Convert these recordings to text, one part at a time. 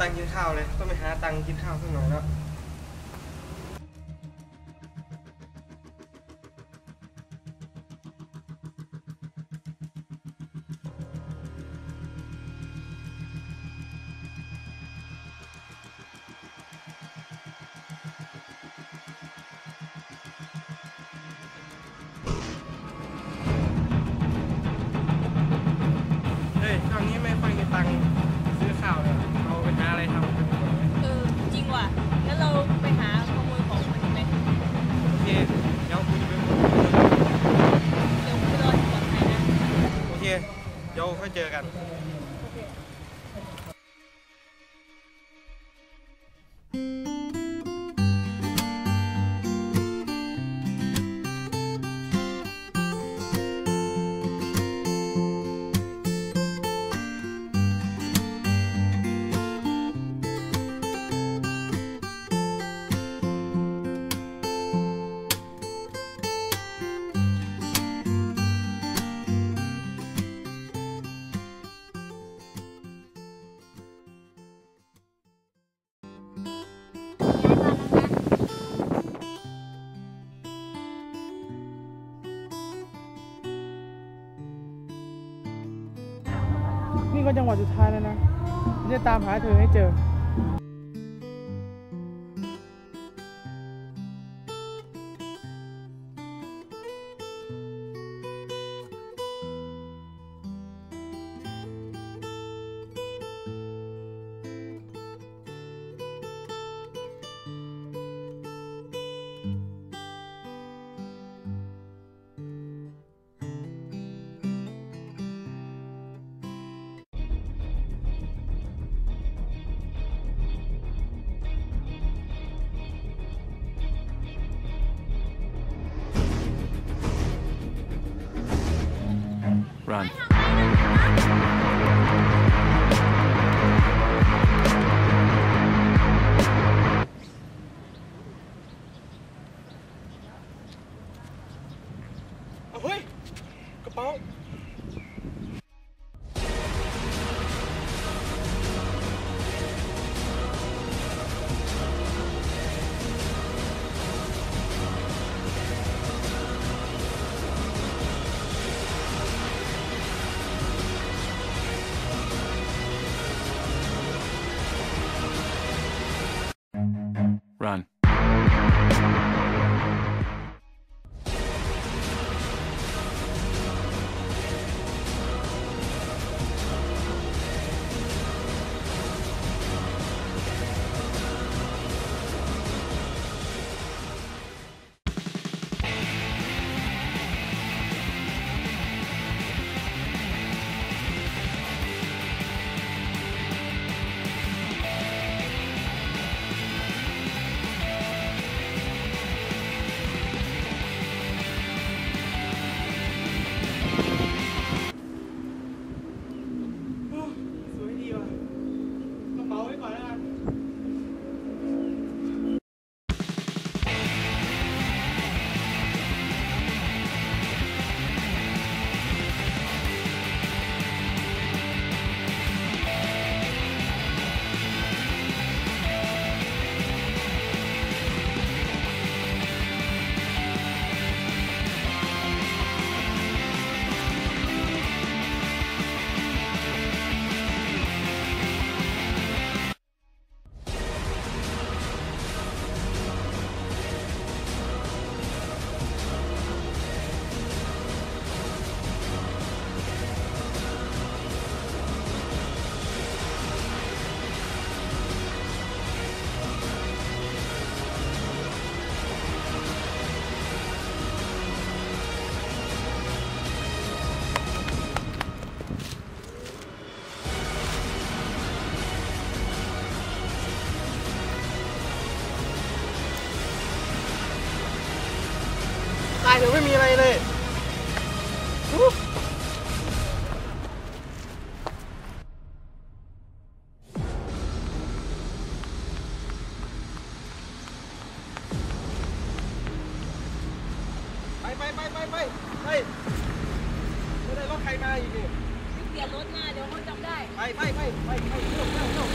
ตังค์กินข้าวเลย ต้องไปหาตังค์กินข้าวสักหน่อยแล้ว Adam. ก็จังหวัะสุดท้ายแล้วนะจะตามหาเธอให้เจอ Run. run. ไปไปไปไม่ได้รถใครมาอีกนี่เปลี่ยนรถมาเดี๋ยวเขาจำได้ ไปไปไปไปไปเร็วเร็วเร็ว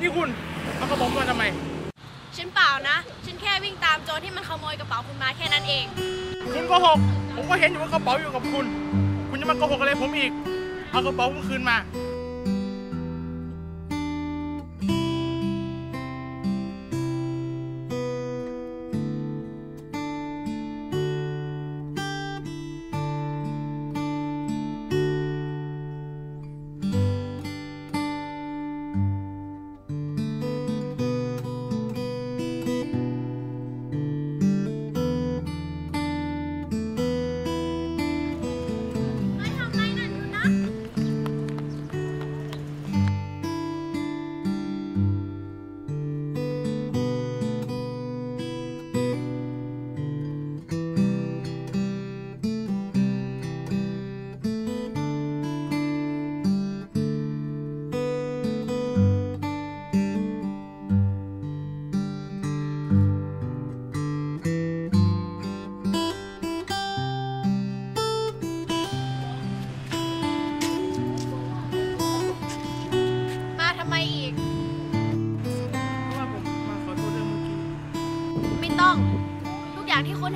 นี่คุณานะ ฉันแค่วิ่งตามโจรที่มันขโมยกระเป๋าคุณมาแค่นั้นเอง คุณโกหก ผมก็เห็นอยู่ว่ากระเป๋าอยู่กับคุณ คุณจะมาโกหกอะไรผมอีก เอากระเป๋าผมคืนมา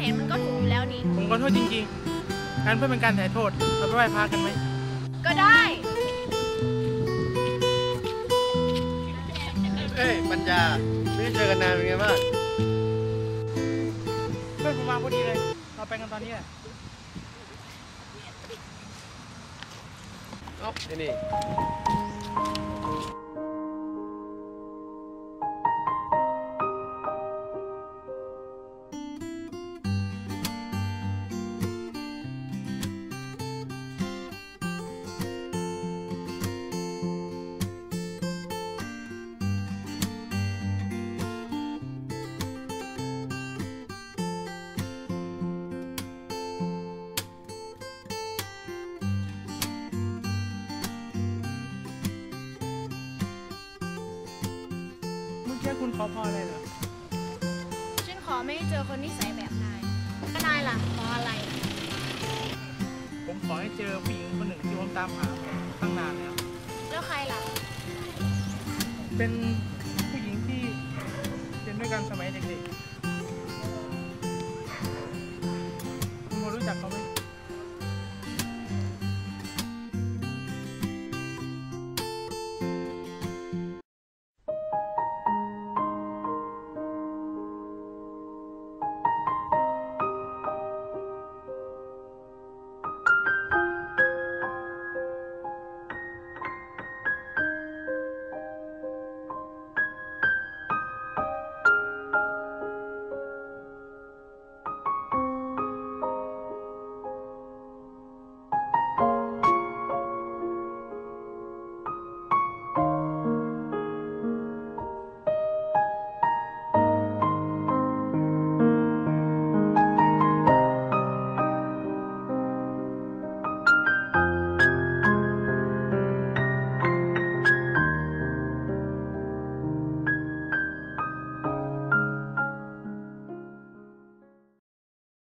ห็นมันก็ถูกอยู่แล้วนี่ ผมขอโทษจริงๆงั้นเพื่อเป็นการถ่ายโทษ เราไปไหว้พระกันไหม ก็ได้ เอ้ยปัญญาไม่ได้เจอกันนานเป็นไงบ้างเพื่อนผมมาพอดีเลย เราไปกันตอนนี้แหละ เอ้าไอ้นี่ คุณขอพรอะไรเหรอฉันขอไม่เจอคนนิสัยแบบนายก็นายล่ะขออะไร ผมขอให้เจอผู้หญิงคนหนึ่งที่ผมตามหาตั้งนานแล้ว แล้วใครล่ะ เป็นผู้หญิงที่เรียนด้วยกันสมัยเด็กๆ คุณพอรู้จักเขาไหม